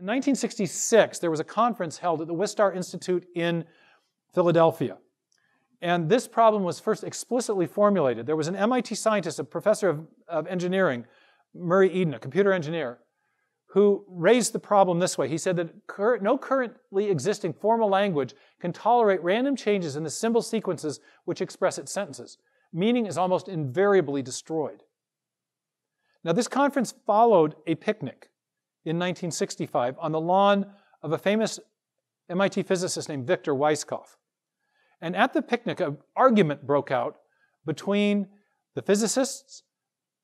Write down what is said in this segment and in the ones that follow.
In 1966, there was a conference held at the Wistar Institute in Philadelphia. And this problem was first explicitly formulated. There was an MIT scientist, a professor of, of engineering, Murray Eden, a computer engineer, who raised the problem this way. He said that cur no currently existing formal language can tolerate random changes in the symbol sequences which express its sentences. Meaning is almost invariably destroyed. Now, this conference followed a picnic in 1965 on the lawn of a famous MIT physicist named Victor Weisskopf. And at the picnic, an argument broke out between the physicists,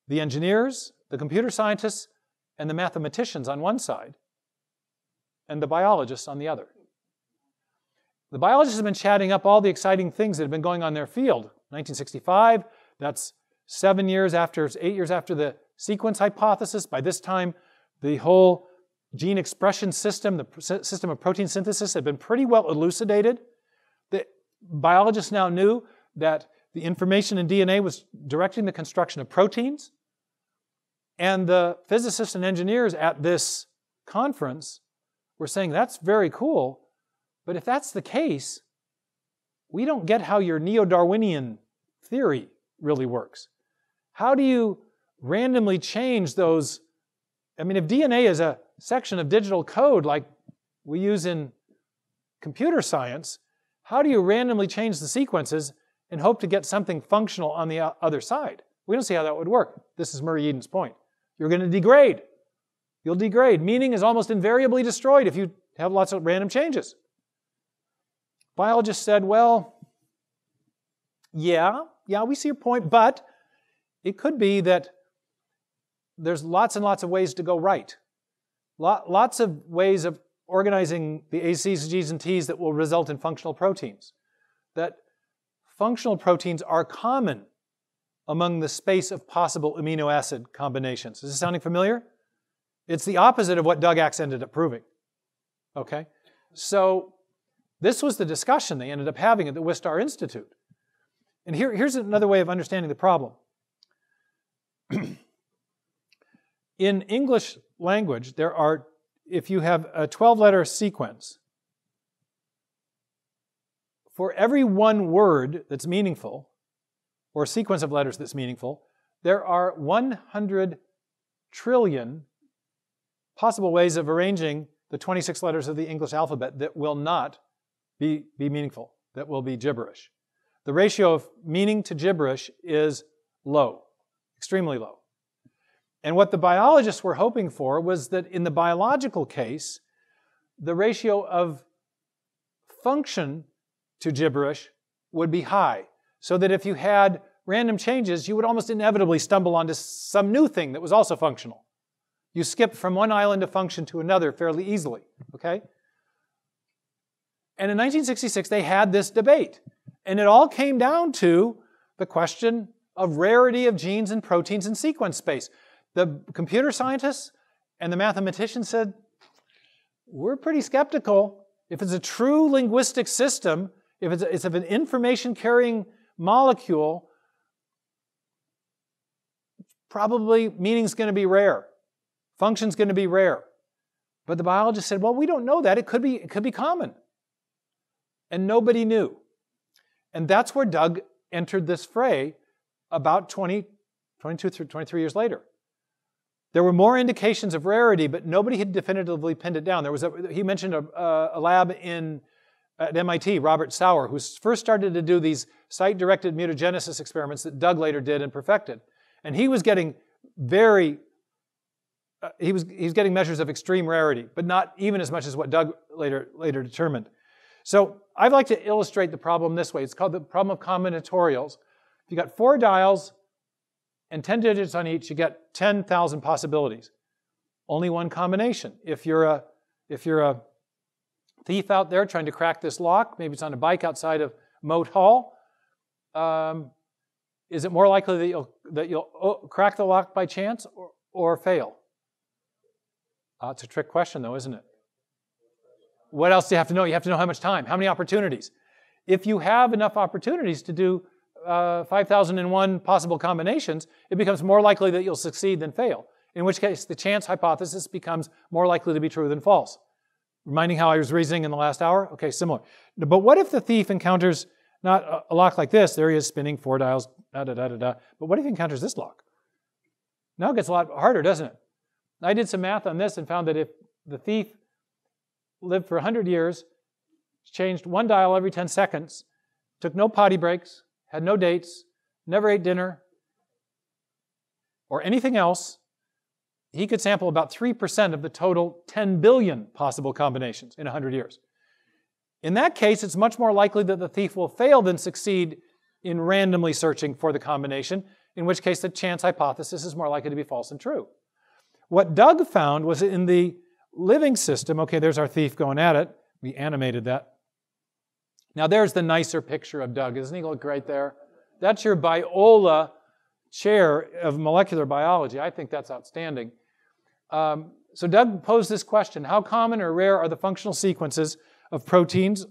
the engineers, the computer scientists, and the mathematicians on one side, and the biologists on the other. The biologists have been chatting up all the exciting things that have been going on in their field. 1965, that's seven years after, eight years after the sequence hypothesis. By this time, the whole gene expression system, the system of protein synthesis, had been pretty well elucidated. The biologists now knew that the information in DNA was directing the construction of proteins. And the physicists and engineers at this conference were saying, that's very cool, but if that's the case, we don't get how your neo Darwinian theory really works. How do you randomly change those? I mean, if DNA is a section of digital code like we use in computer science, how do you randomly change the sequences and hope to get something functional on the other side? We don't see how that would work. This is Murray Eden's point. You're going to degrade. You'll degrade. Meaning is almost invariably destroyed if you have lots of random changes. Biologists said, well, yeah, yeah, we see your point, but it could be that there's lots and lots of ways to go right. Lots of ways of organizing the ACs, Gs, and Ts that will result in functional proteins. That functional proteins are common among the space of possible amino acid combinations. Is this sounding familiar? It's the opposite of what Doug Axe ended up proving. Okay? So this was the discussion they ended up having at the Wistar Institute. And here, here's another way of understanding the problem. In English language, there are, if you have a 12 letter sequence, for every one word that's meaningful, or sequence of letters that's meaningful, there are 100 trillion possible ways of arranging the 26 letters of the English alphabet that will not be, be meaningful, that will be gibberish. The ratio of meaning to gibberish is low, extremely low. And what the biologists were hoping for was that in the biological case, the ratio of function to gibberish would be high. So that if you had random changes, you would almost inevitably stumble onto some new thing that was also functional. You skip from one island of function to another fairly easily, okay? And in 1966, they had this debate. And it all came down to the question of rarity of genes and proteins in sequence space. The computer scientists and the mathematicians said, we're pretty skeptical. If it's a true linguistic system, if it's, it's an information carrying molecule, probably meaning's going to be rare. Function's going to be rare. But the biologist said, well, we don't know that. It could be, it could be common. And nobody knew. And that's where Doug entered this fray about 20, 22 through 23 years later. There were more indications of rarity, but nobody had definitively pinned it down. There was a, he mentioned a, a lab in at MIT, Robert Sauer, who first started to do these site-directed mutagenesis experiments that Doug later did and perfected. And he was getting very, uh, he, was, he was getting measures of extreme rarity, but not even as much as what Doug later, later determined. So I'd like to illustrate the problem this way. It's called the problem of combinatorials. If you got four dials and 10 digits on each, you get 10,000 possibilities. Only one combination. If you're a, if you're a thief out there trying to crack this lock, maybe it's on a bike outside of Moat Hall, um, is it more likely that you'll, that you'll oh, crack the lock by chance or, or fail? Uh, it's a trick question, though, isn't it? What else do you have to know? You have to know how much time, how many opportunities. If you have enough opportunities to do uh, 5,001 possible combinations, it becomes more likely that you'll succeed than fail. in which case the chance hypothesis becomes more likely to be true than false. Reminding how I was reasoning in the last hour? Okay, similar. But what if the thief encounters not a lock like this? There he is spinning four dials, da da da da da. But what if he encounters this lock? Now it gets a lot harder, doesn't it? I did some math on this and found that if the thief lived for 100 years, changed one dial every 10 seconds, took no potty breaks, had no dates, never ate dinner, or anything else, he could sample about 3% of the total 10 billion possible combinations in 100 years. In that case, it's much more likely that the thief will fail than succeed in randomly searching for the combination, in which case the chance hypothesis is more likely to be false than true. What Doug found was in the living system, okay, there's our thief going at it. We animated that. Now there's the nicer picture of Doug. Doesn't he look great there? That's your Biola chair of molecular biology. I think that's outstanding. Um, so Doug posed this question How common or rare are the functional sequences of proteins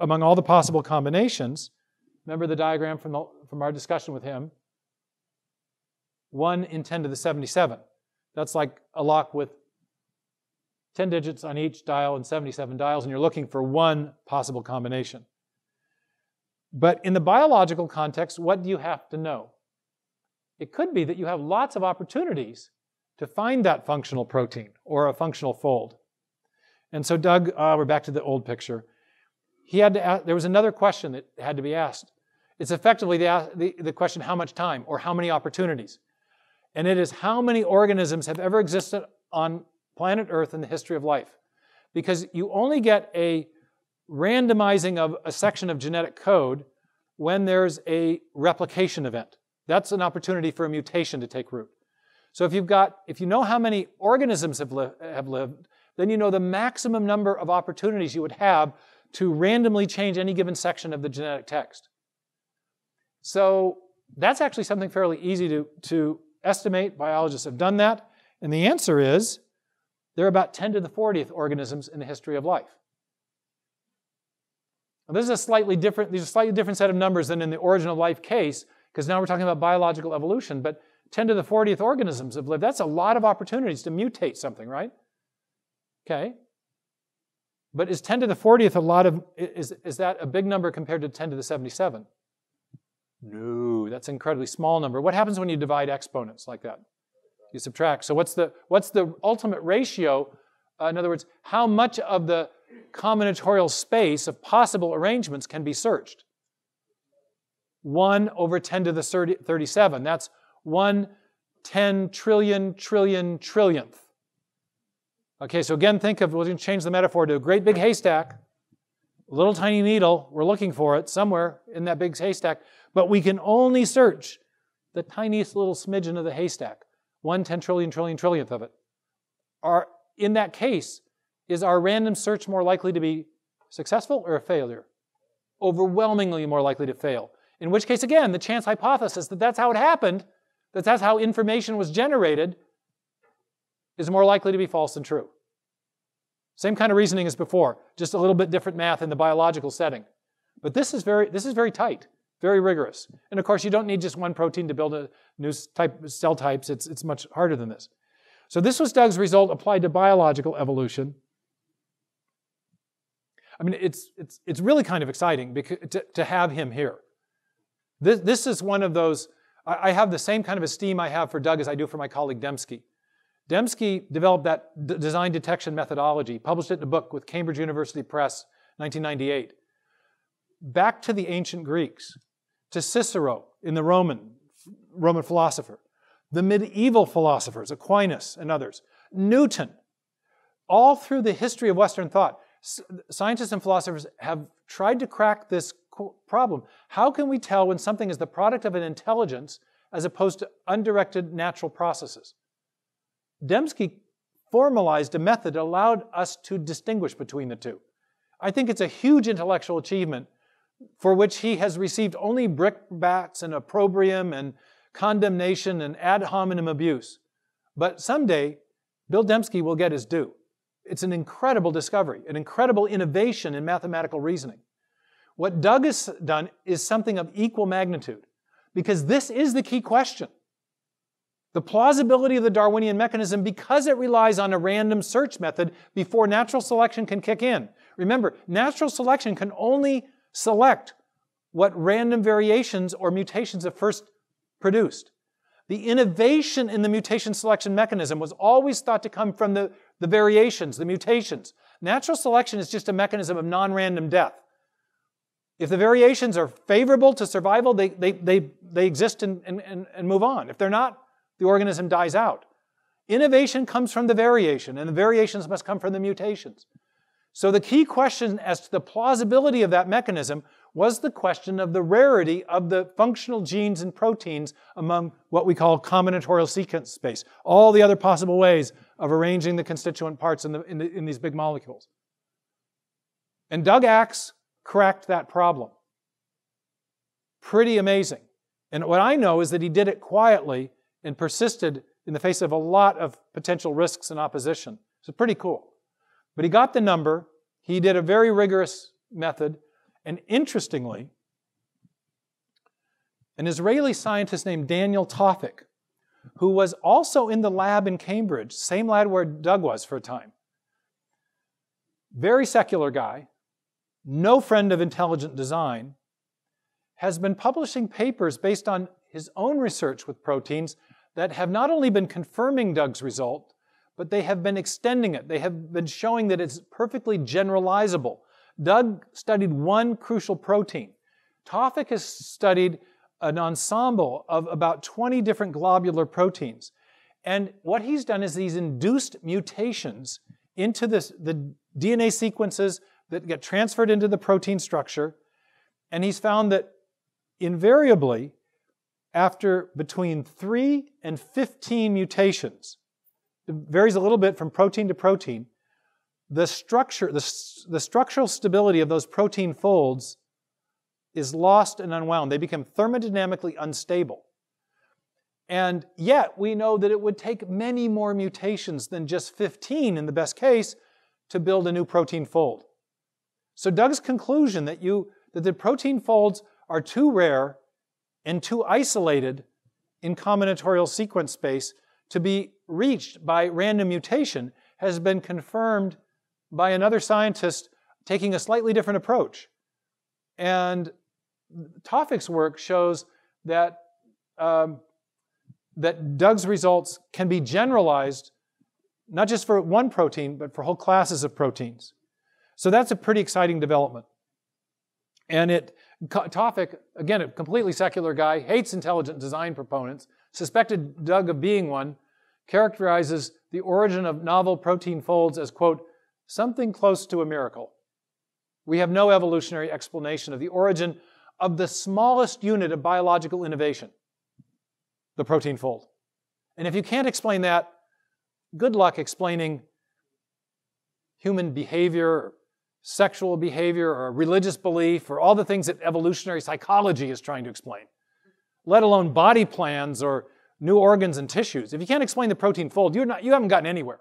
among all the possible combinations? Remember the diagram from, the, from our discussion with him? 1 in 10 to the 77. That's like a lock with 10 digits on each dial and 77 dials, and you're looking for one possible combination. But in the biological context, what do you have to know? It could be that you have lots of opportunities to find that functional protein or a functional fold. And so, Doug, uh, we're back to the old picture. He had to ask, there was another question that had to be asked. It's effectively the, the, the question how much time or how many opportunities? And it is how many organisms have ever existed on planet Earth in the history of life. Because you only get a randomizing of a section of genetic code when there's a replication event. That's an opportunity for a mutation to take root. So if you've got, if you know how many organisms have, li- have lived, then you know the maximum number of opportunities you would have to randomly change any given section of the genetic text. So that's actually something fairly easy to, to estimate. Biologists have done that. And the answer is there are about 10 to the 40th organisms in the history of life. Now, this is a slightly different, these are slightly different set of numbers than in the origin of life case, because now we're talking about biological evolution, but 10 to the 40th organisms have lived. That's a lot of opportunities to mutate something, right? Okay. But is 10 to the 40th a lot of, is, is that a big number compared to 10 to the 77? No, that's an incredibly small number. What happens when you divide exponents like that? You subtract. So what's the, what's the ultimate ratio? Uh, in other words, how much of the combinatorial space of possible arrangements can be searched? 1 over 10 to the 30, 37. That's 1 10 trillion, trillion, trillionth. Okay, so again, think of, we'll change the metaphor to a great big haystack, little tiny needle. We're looking for it somewhere in that big haystack, but we can only search the tiniest little smidgen of the haystack, 1 10 trillion, trillion, trillionth of it. Are, in that case, is our random search more likely to be successful or a failure? Overwhelmingly more likely to fail. In which case, again, the chance hypothesis that that's how it happened, that that's how information was generated, is more likely to be false than true. Same kind of reasoning as before, just a little bit different math in the biological setting. But this is very, this is very tight, very rigorous. And of course, you don't need just one protein to build a new type cell types. It's, it's much harder than this. So this was Doug's result applied to biological evolution. I mean, it's, it's, it's really kind of exciting because, to, to have him here. This, this is one of those, I, I have the same kind of esteem I have for Doug as I do for my colleague Dembski. Dembski developed that d- design detection methodology, published it in a book with Cambridge University Press, 1998. Back to the ancient Greeks, to Cicero in the Roman, Roman philosopher, the medieval philosophers, Aquinas and others, Newton, all through the history of Western thought, scientists and philosophers have tried to crack this problem. How can we tell when something is the product of an intelligence as opposed to undirected natural processes? Dembski formalized a method that allowed us to distinguish between the two. I think it's a huge intellectual achievement for which he has received only brickbats and opprobrium and condemnation and ad hominem abuse. But someday, Bill Dembski will get his due. It's an incredible discovery, an incredible innovation in mathematical reasoning. What Doug has done is something of equal magnitude because this is the key question. The plausibility of the Darwinian mechanism because it relies on a random search method before natural selection can kick in. Remember, natural selection can only select what random variations or mutations have first produced. The innovation in the mutation selection mechanism was always thought to come from the, the variations, the mutations. Natural selection is just a mechanism of non random death. If the variations are favorable to survival, they, they, they, they exist and, and, and move on. If they're not, the organism dies out. Innovation comes from the variation, and the variations must come from the mutations. So the key question as to the plausibility of that mechanism was the question of the rarity of the functional genes and proteins among what we call combinatorial sequence space, all the other possible ways of arranging the constituent parts in, the, in, the, in these big molecules. And Doug Axe cracked that problem. Pretty amazing. And what I know is that he did it quietly and persisted in the face of a lot of potential risks and opposition. So pretty cool. But he got the number. He did a very rigorous method. And interestingly, an Israeli scientist named Daniel Tawfik, who was also in the lab in Cambridge, same lab where Doug was for a time, very secular guy, no friend of intelligent design, has been publishing papers based on his own research with proteins that have not only been confirming Doug's result, but they have been extending it. They have been showing that it's perfectly generalizable. Doug studied one crucial protein. Tawfik has studied an ensemble of about 20 different globular proteins. And what he's done is he's induced mutations into this, the DNA sequences that get transferred into the protein structure. And he's found that invariably, after between 3 and 15 mutations, it varies a little bit from protein to protein, the structure, the, the structural stability of those protein folds is lost and unwound. They become thermodynamically unstable. And yet, we know that it would take many more mutations than just 15 in the best case to build a new protein fold. So Doug's conclusion that, you, that the protein folds are too rare and too isolated in combinatorial sequence space to be reached by random mutation has been confirmed by another scientist taking a slightly different approach. And Tawfik's work shows that, um, that Doug's results can be generalized not just for one protein, but for whole classes of proteins. So that's a pretty exciting development. And it, Tawfik, again, a completely secular guy, hates intelligent design proponents, suspected Doug of being one, characterizes the origin of novel protein folds as, quote, something close to a miracle. We have no evolutionary explanation of the origin of the smallest unit of biological innovation, the protein fold. And if you can't explain that, good luck explaining human behavior, sexual behavior or religious belief or all the things that evolutionary psychology is trying to explain, let alone body plans or new organs and tissues. If you can't explain the protein fold, you're not, you haven't gotten anywhere.